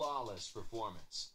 flawless performance.